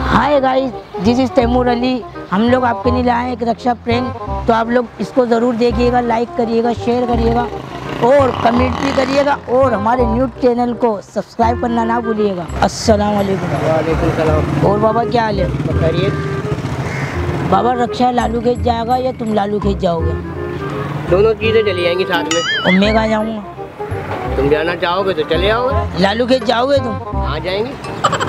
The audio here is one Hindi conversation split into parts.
Hi guys this is Taimur Ali. हम लोग आपके लिए लाए हैं एक रक्षा प्रैंक तो आप लोग इसको ज़रूर देखिएगा लाइक करिएगा शेयर करिएगा और कमेंट भी करिएगा और हमारे न्यूज़ चैनल को सब्सक्राइब करना ना भूलिएगा। अस्सलाम वालेकुम सलाम। और बाबा क्या हाल है? बाबा रक्षा लालू खेत जाएगा या तुम लालू खेत जाओगे? दोनों चीज़ें चली जाएँगी साथ में। और मैं कहाँ जाऊँगा? तुम जाना चाहोगे तो चले आओगे लालू खेत जाओगे तुम? आ जाएँगे।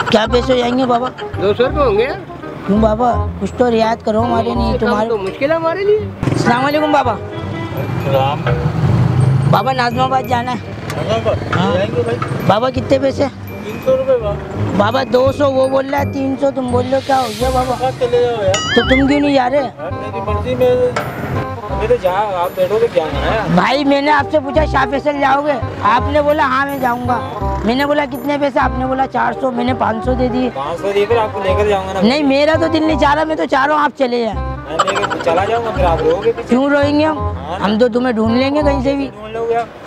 क्या पैसे जाएँगे बाबा? दो सौ रुपये होंगे। यार क्यों बाबा कुछ तो रियायत करो हमारे लिए तुम्हारे तो मुश्किल है हमारे लिए। अस्सलाम वालेकुम बाबा। बाबा नाजमाबाद जाना है। हाँ। बाबा कितने पैसे? तीन सौ रुपये बाबा दो सौ वो बोल रहा है तीन सौ तुम बोल रहे हो क्या हो गया बाबा? चले जाओ यार। तो तुम क्यों नहीं जा रहे? मेरी मर्ज़ी में जहाँ आप बैठोगे क्या भाई मैंने आपसे पूछा शाह फैसल जाओगे आपने बोला हाँ मैं जाऊँगा। मैंने बोला कितने पैसे? आपने बोला चार सौ। मैंने पाँच सौ दे दिए। पाँच सौ देकर आपको लेकर जाऊँगा ना? नहीं मेरा तो दिल नहीं चाह रहा मैं तो चाह रहा हूँ आप चले जाए। मैं चला जाऊँगा फिर आप रहोगे क्यों रोएँगे हम? हम तो तुम्हें ढूंढ लेंगे कहीं से भी।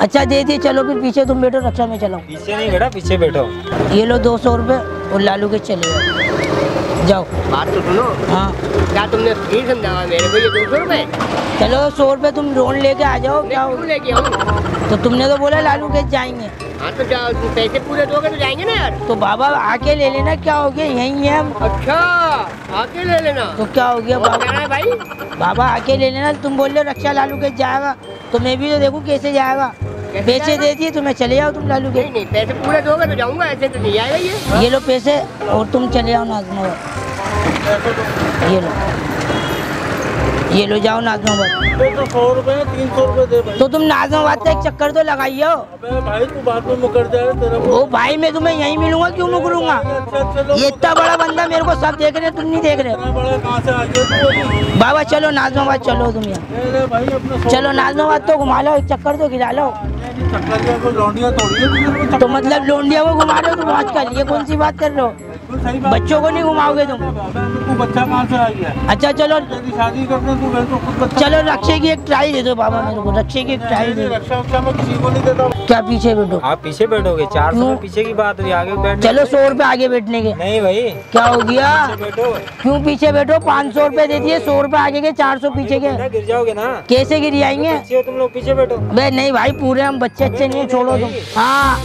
अच्छा दे दिए चलो फिर पीछे तुम बैठो रक्षा में चलाओ पीछे नहीं बैठा पीछे बैठो। ये लो दो सौ रुपये और लालू के चले जाओ। जाओ। बात तो सुनो। हाँ। क्या तुमने ठीक समझावा मेरे को ये दो सौ रुपये चलो सौ रुपये तुम लोन लेके आ जाओ क्या हो लेके आऊँ? तो तुमने तो बोला लालू के जाएँगे। हाँ तो जाओ तुम पैसे पूरे दोगे तो जाएँगे ना यार। तो बाबा आके ले लेना क्या हो गया? यहीं है हम। अच्छा आके ले लेना। तो क्या हो गया बाबा? क्या है भाई? बाबा आके ले लेना तुम बोल रहे हो रक्षा लालू के जाएगा। तो मैं भी तो देखूँ कैसे जाएगा। पैसे दे दिए तो मैं चले जाओ तुम लालू के। नहीं नहीं पैसे पूरे दोगे तो जाऊँगा ऐसे तो नहीं आएगा ये। ये लो पैसे और तुम चले जाओ नाजमाबाद ये लो। ये लो जाओ नाजमाबाद ये तो सौ रुपये है तीन सौ रुपये दे भाई। तो तुम नाजमाबाद का एक चक्कर तो लगाइयो अबे भाई तू बाद में मुकर तेरे ओ भाई मैं तुम्हें यहीं मिलूँगा क्यों मुकरूँगा? अच्छा अच्छा लोग ये इतना बड़ा बंदा मेरे को सब देख रहे तुम नहीं देख रहे। तू? बाबा चलो नाजमाबाद चलो तुम यहाँ। चलो नाजमाबाद तो घुमा लो एक चक्कर तो गिरा लो। तो मतलब लोंडिया को घुमा लो तुम आजकल? ये कौन सी बात कर रहे हो? बच्चों को नहीं घुमाओगे तुम? तू बच्चा कहाँ से आ गया अच्छा चलो। शादी करने तू मैं तो चलो रक्षे की एक ट्राई दे दो बाबा मेरे को रक्षे की एक ट्राई दे दो। रक्षा में किसी को नहीं देता। क्या पीछे बैठो? आप पीछे बैठोगे? चार सौ पीछे की बात हुई आगे बैठ चलो सौ रुपए आगे बैठने के। नहीं भाई। क्या हो गया? क्यों पीछे बैठो? पाँच सौ रुपए दे दिए सौ रुपए आगे के चार सौ पीछे के। गिर जाओगे ना? कैसे गिर जाएँगे? तुम लोग पीछे बैठो। बे नहीं भाई पूरे हम बच्चे अच्छे नहीं हैं, छोड़ो तुम। हाँ।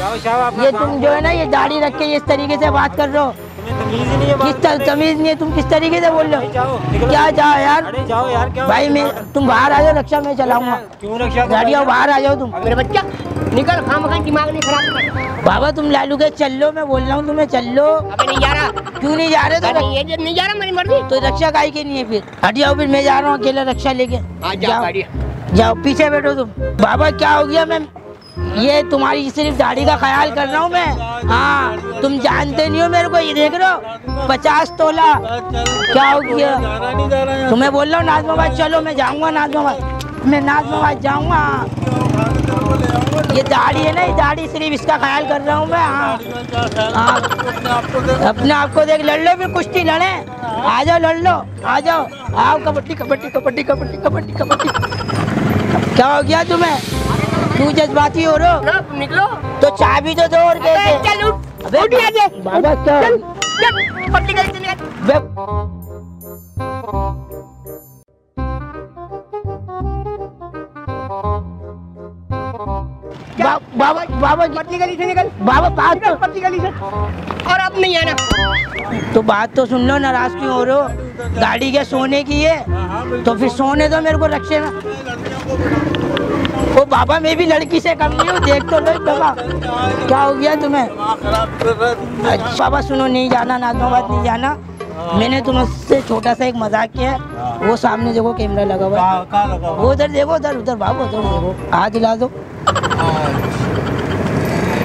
ये तुम जो है ना ये दाढ़ी रख के इस तरीके से बात कर रहे हो। तुम्हें तमीज नहीं है किस तरह तमीज नहीं है तुम किस तरीके से बोल रहे हो? क्या जाओ यार? जाओ यार क्या भाई मैं तुम बाहर आ जाओ रक्षा में चलाऊँगा। क्यों रक्षा गाड़ियों बाहर आ जाओ तुम। मेरे बच्चा निकल खाम खा दिमाग नहीं खराब बाबा तुम लालू के चल लो मैं बोल रहा हूँ तुम्हें चल। लो अबे नहीं जा रहा। क्यों नहीं जा रहे तो नहीं ये नहीं जा रहा मेरी मर्ज़ी। तो रक्षा काहे की नहीं है फिर। हट जाओ फिर मैं जा रहा हूँ अकेला रक्षा लेके। जाओ जाओ। पीछे बैठो तुम। बाबा क्या हो गया मैं ये तुम्हारी सिर्फ़ दाढ़ी का ख्याल कर रहा हूँ मैं। हाँ तुम जानते नहीं हो मेरे को, ये देख रहे हो पचास तोला। क्या हो गया? है तुम्हें बोल रहा हूँ, नाजमाबाद चलो, मैं जाऊँगा नाजमाबाद। मैं नाजमाबाद जाऊँगा ये दाढ़ी है ना, ये दाढ़ी सिर्फ़ इसका ख्याल कर रहा हूँ मैं हाँ। हाँ। अपने आप को देख, लड़ लो फिर कुश्ती लड़े। आ जाओ, लड़ लो। आ जाओ। आओ, कबड्डी कबड्डी कबड्डी कबड्डी कबड्डी कबड्डी। क्या हो गया तुम्हें? तू जज्बाती हो रहे हो? निकलो। तो चाबी तो दो और अबे कैसे? चल उठ अबे उठ से बाबा क्या चल। चल। पब्लिक गली से निकल बे- बा- बाबा बाबा की- पतली गली से निकल। बाबा बात तो पतली गली से। और अब नहीं आना। तो बात तो सुन लो नाराज़ क्यों हो रहे हो? गाड़ी क्या सोने की है। तो फिर सोने दो मेरे को रक्षे में। बाबा मैं भी लड़की से कम नहीं हूँ देख तो लो बाबा क्या हो गया तुम्हें? तू। अच्छा बाबा सुनो नहीं जाना नाजमाबाद नहीं जाना। मैंने तुमसे छोटा सा एक मज़ाक किया वो सामने देखो कैमरा लगा हुआ है? वो उधर देखो उधर उधर बाबू उधर देखो हाथ हिला दो।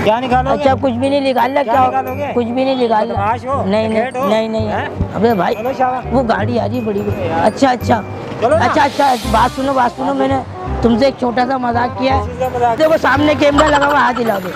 क्या निकालोगे? अच्छा कुछ भी नहीं निकालना क्या क्या? कुछ भी नहीं निकालना। बदमाश नहीं नहीं नहीं नहीं। अबे भाई वो गाड़ी आ रही बड़ी। अच्छा अच्छा। अच्छा अच्छा बात सुनो बात सुनो मैंने। तुमसे एक छोटा सा मज़ाक किया है। देखो सामने कैमरा लगा हुआ हाथ हिला दो।